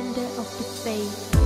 defender of the faith.